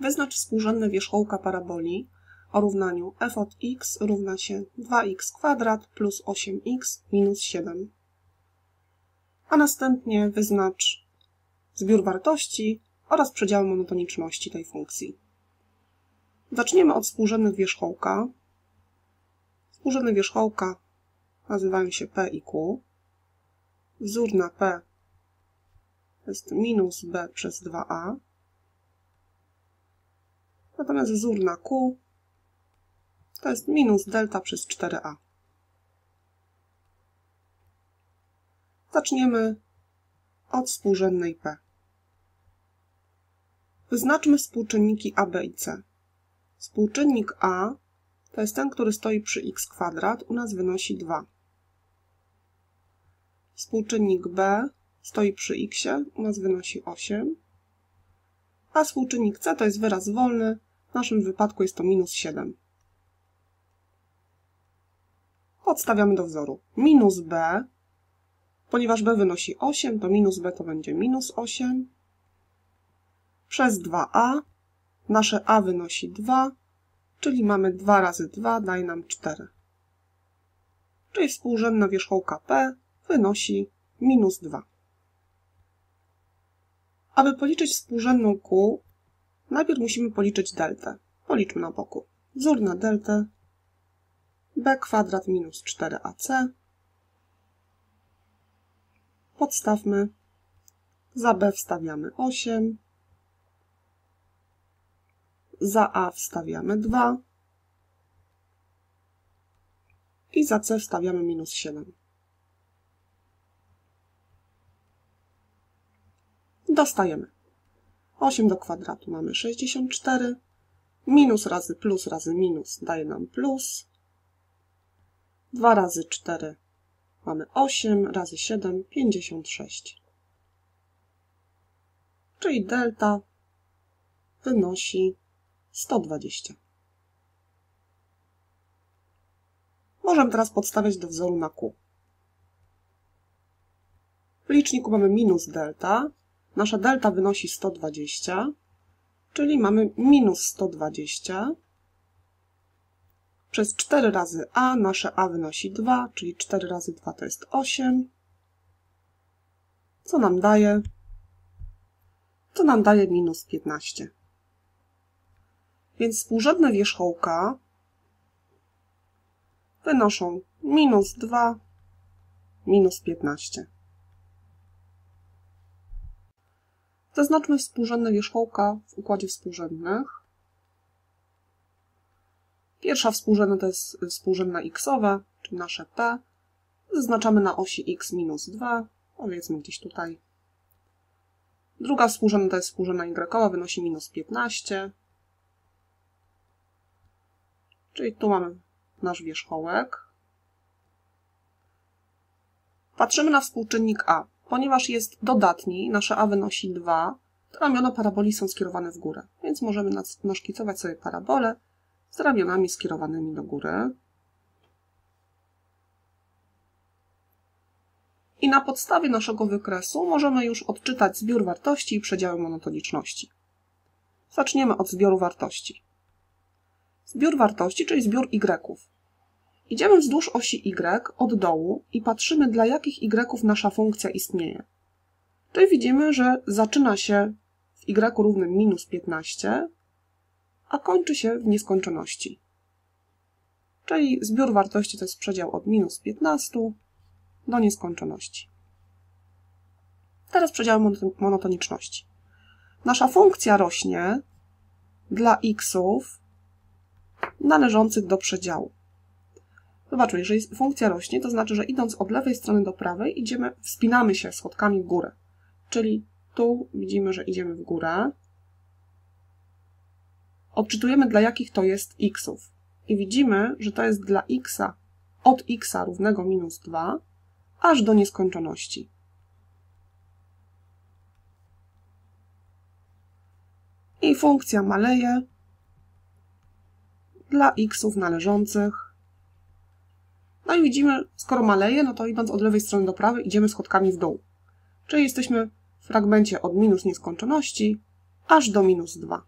Wyznacz współrzędne wierzchołka paraboli o równaniu f od x równa się 2x kwadrat plus 8x minus 7. A następnie wyznacz zbiór wartości oraz przedziały monotoniczności tej funkcji. Zaczniemy od współrzędnych wierzchołka. Współrzędne wierzchołka nazywają się p i q. Wzór na p jest minus b przez 2a. Natomiast wzór na q to jest minus delta przez 4a. Zaczniemy od współrzędnej p. Wyznaczmy współczynniki a, b i c. Współczynnik a to jest ten, który stoi przy x kwadrat, u nas wynosi 2. Współczynnik b stoi przy x, u nas wynosi 8. A współczynnik c to jest wyraz wolny, w naszym wypadku jest to minus 7. Podstawiamy do wzoru. Minus b, ponieważ b wynosi 8, to minus b to będzie minus 8. Przez 2a, nasze a wynosi 2, czyli mamy 2 razy 2 daje nam 4. Czyli współrzędna wierzchołka p wynosi minus 2. Aby policzyć współrzędną q, najpierw musimy policzyć deltę. Policzmy na boku. Wzór na deltę b kwadrat minus 4ac. Podstawmy. Za b wstawiamy 8. Za a wstawiamy 2. I za c wstawiamy minus 7. Dostajemy. 8 do kwadratu mamy 64. Minus razy plus razy minus daje nam plus. 2 razy 4 mamy 8, razy 7, 56. Czyli delta wynosi 120. Możemy teraz podstawiać do wzoru na Q. W liczniku mamy minus delta. Nasza delta wynosi 120, czyli mamy minus 120 przez 4 razy a, nasze a wynosi 2, czyli 4 razy 2 to jest 8. Co nam daje? To nam daje minus 15. Więc współrzędne wierzchołka wynoszą minus 2, minus 15. Zaznaczmy współrzędne wierzchołka w układzie współrzędnych. Pierwsza współrzędna to jest współrzędna xowa, czyli nasze p. Zaznaczamy na osi x minus 2, powiedzmy gdzieś tutaj. Druga współrzędna to jest współrzędna y, wynosi minus 15. Czyli tu mamy nasz wierzchołek. Patrzymy na współczynnik a. Ponieważ jest dodatni, nasze a wynosi 2, to ramiona paraboli są skierowane w górę. Więc możemy naszkicować sobie parabolę z ramionami skierowanymi do góry. I na podstawie naszego wykresu możemy już odczytać zbiór wartości i przedziały monotoniczności. Zaczniemy od zbioru wartości. Zbiór wartości, czyli zbiór y. Idziemy wzdłuż osi y od dołu i patrzymy, dla jakich y nasza funkcja istnieje. Czyli widzimy, że zaczyna się w y równym minus 15, a kończy się w nieskończoności. Czyli zbiór wartości to jest przedział od minus 15 do nieskończoności. Teraz przedział monotoniczności. Nasza funkcja rośnie dla xów należących do przedziału. Zobaczmy, jeżeli funkcja rośnie, to znaczy, że idąc od lewej strony do prawej, idziemy, wspinamy się schodkami w górę. Czyli tu widzimy, że idziemy w górę, odczytujemy dla jakich to jest xów. I widzimy, że to jest dla x od x równego minus 2 aż do nieskończoności. I funkcja maleje dla xów należących. No i widzimy, skoro maleje, no to idąc od lewej strony do prawej, idziemy schodkami w dół. Czyli jesteśmy w fragmencie od minus nieskończoności aż do minus 2.